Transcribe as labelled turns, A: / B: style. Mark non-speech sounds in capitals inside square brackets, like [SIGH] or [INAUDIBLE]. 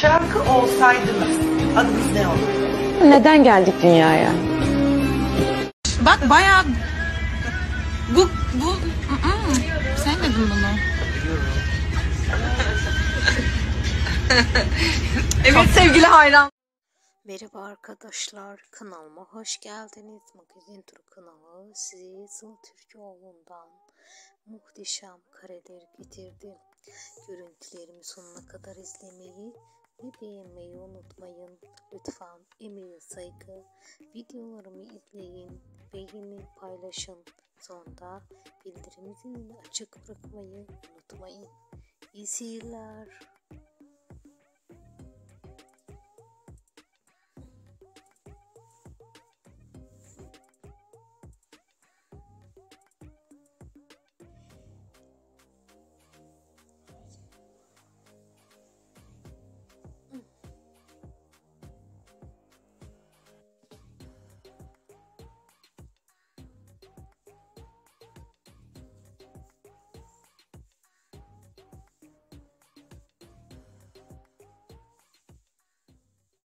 A: Şarkı olsaydınız adınız ne olurdu?
B: Neden geldik dünyaya?
C: Bak bayağı bu bu ı-ı. sevmedim bunu. [LAUGHS]
A: Evet sevgili hayran.
D: Merhaba arkadaşlar, kanalıma hoş geldiniz. Magazin Turu kanalı size Sıla Türkoğlu'ndan muhteşem kareler getirdi. Görüntülerimi sonuna kadar izlemeyi ve beğenmeyi unutmayın. Lütfen emeğe saygı, videolarımı izleyin, beğenin, paylaşın. Sonunda bildirim açık bırakmayı unutmayın. İyi seyirler.